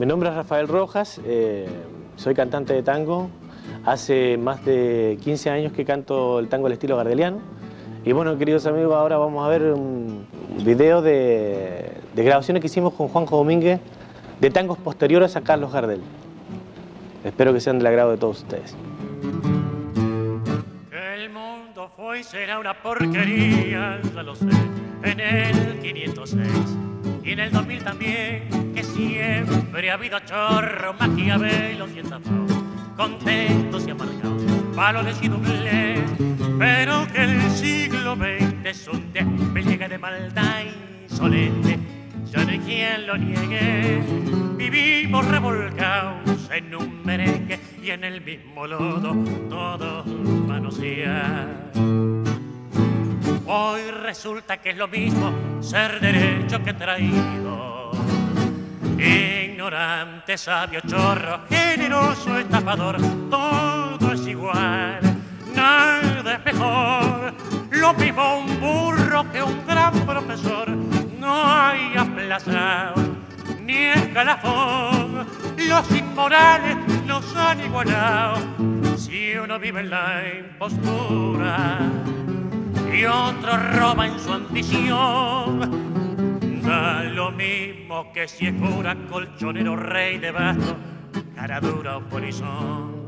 Mi nombre es Rafael Rojas, eh, soy cantante de tango. Hace más de 15 años que canto el tango al estilo gardeliano. Y bueno, queridos amigos, ahora vamos a ver un video de, de grabaciones que hicimos con Juanjo Domínguez de tangos posteriores a Carlos Gardel. Espero que sean del agrado de todos ustedes. El mundo fue y será una porquería, ya lo sé, en el 506 y en el 2000 también, siempre ha habido chorro, maquiavelos y estafados, contentos y amargados, valores y dobles, pero que el siglo XX es un despliegue de maldad insolente, ya no hay quien lo niegue, vivimos revolcados en un merengue y en el mismo lodo todos manosean. Hoy resulta que es lo mismo ser derecho que traído. Ignorante, sabio, chorro, generoso, estafador, todo es igual, nada es mejor. Lo mismo un burro que un gran profesor, no hay aplazado ni escalafón. Los inmorales nos han igualado si uno vive en la impostura y otro roba en su ambición. Mismo que si es cura, colchonero, rey de basto, cara dura o polizón.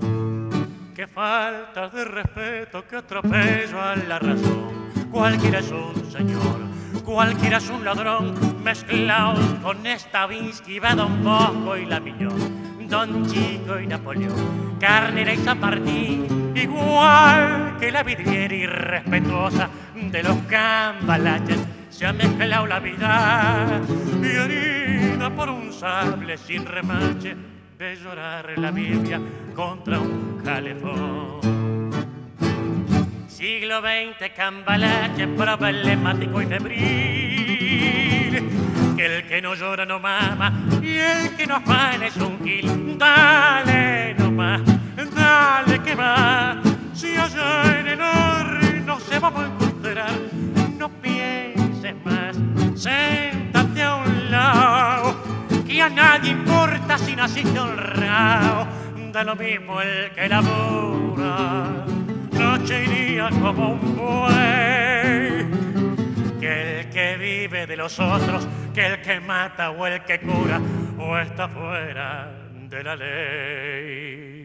Qué falta de respeto, que atropello a la razón. Cualquiera es un señor, cualquiera es un ladrón, mezclados con esta va Don Bosco y la Miñón. Don Chico y Napoleón, Carnera y Zapartín, igual que la vidriera irrespetuosa de los cambalaches, se ha mezclado la vida y herida por un sable sin remache de llorar la Biblia contra un calefón. Siglo XX, cambalache problemático y febril. Que el que no llora no mama y el que no afana es un gil. A nadie importa si naciste honrado. Da lo mismo el que labora noche y día como un buey. Que el que vive de los otros, que el que mata o el que cura, o está fuera de la ley.